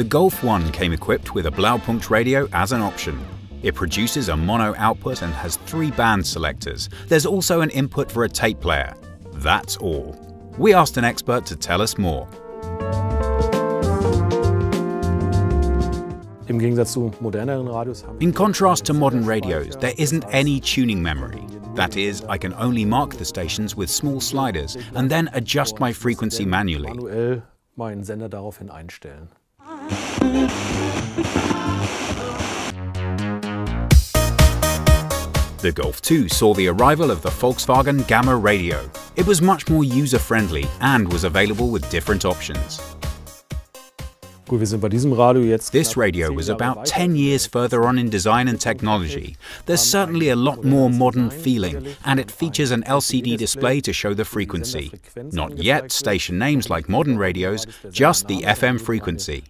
The Golf 1 came equipped with a Blaupunkt radio as an option. It produces a mono output and has three band selectors. There's also an input for a tape player. That's all. We asked an expert to tell us more. In contrast to modern radios, there isn't any tuning memory. That is, I can only mark the stations with small sliders and then adjust my frequency manually. The Golf 2 saw the arrival of the Volkswagen Gamma radio. It was much more user-friendly and was available with different options. This radio was about 10 years further on in design and technology. There's certainly a lot more modern feeling, and it features an LCD display to show the frequency. Not yet station names like modern radios, just the FM frequency.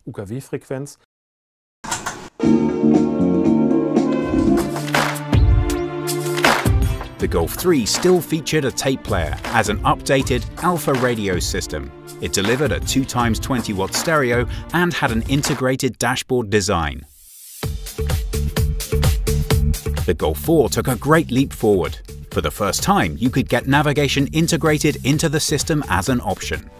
The Golf 3 still featured a tape player as an updated Alpha radio system. It delivered a 2 x 20 watt stereo and had an integrated dashboard design. The Golf 4 took a great leap forward. For the first time, you could get navigation integrated into the system as an option.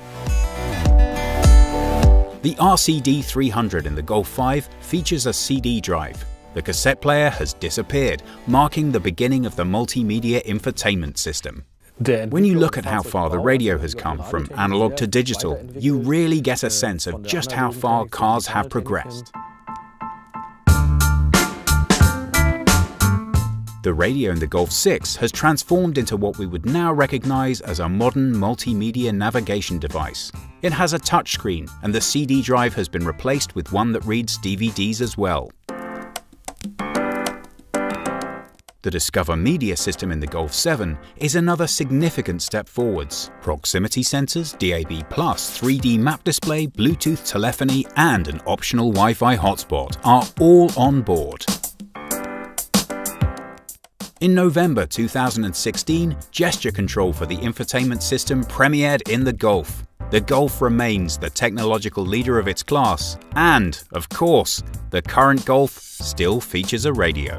The RCD 300 in the Golf 5 features a CD drive, the cassette player has disappeared, marking the beginning of the multimedia infotainment system. When you look at how far the radio has come from analog to digital, you really get a sense of just how far cars have progressed. The radio in the Golf 6 has transformed into what we would now recognize as a modern multimedia navigation device. It has a touchscreen and the CD drive has been replaced with one that reads DVDs as well. The Discover Media system in the Golf 7 is another significant step forwards. Proximity sensors, DAB+, 3D map display, Bluetooth telephony and an optional Wi-Fi hotspot are all on board. In November 2016, gesture control for the infotainment system premiered in the Golf. The Golf remains the technological leader of its class, and, of course, the current Golf still features a radio.